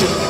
Isso.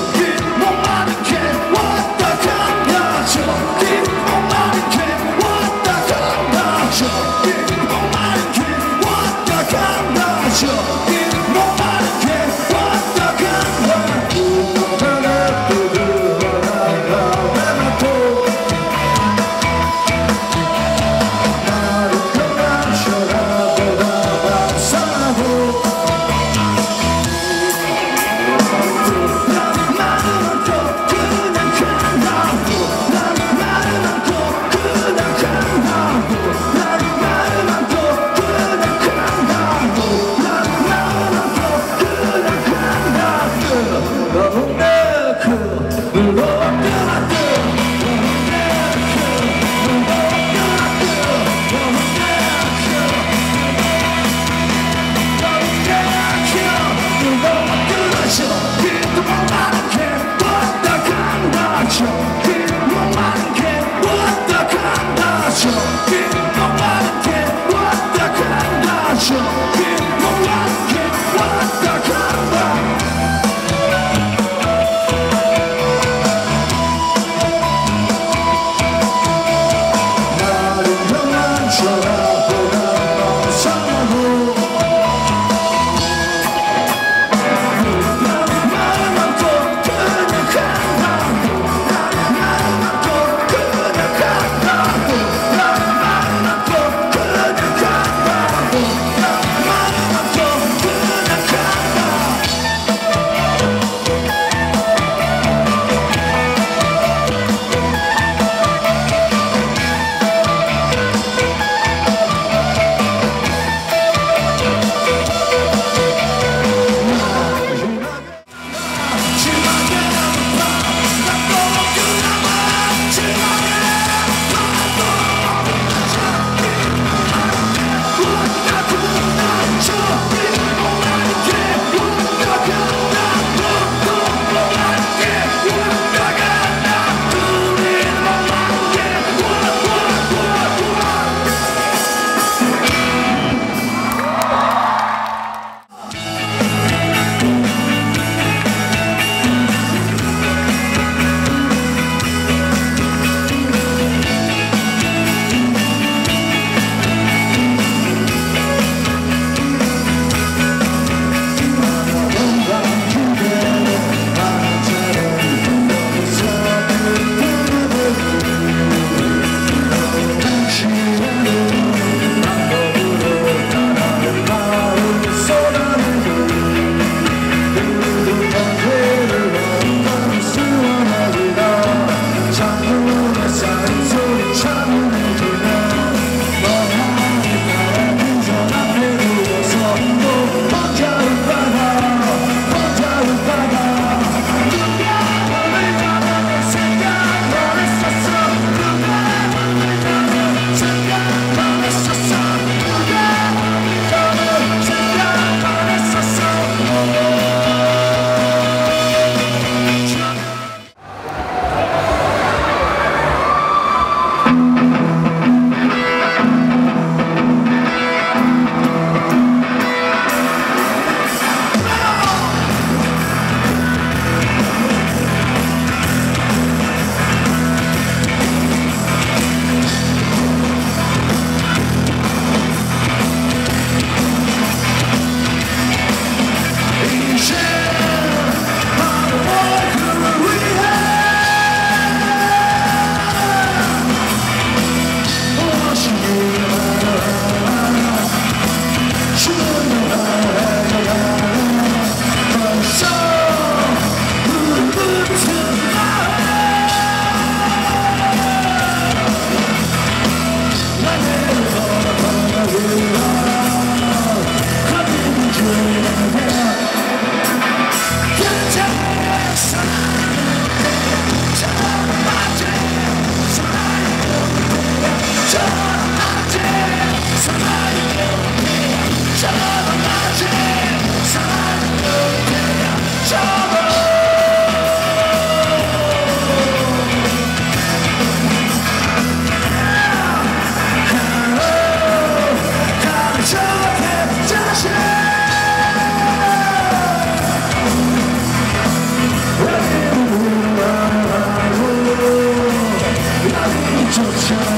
Choo-choo.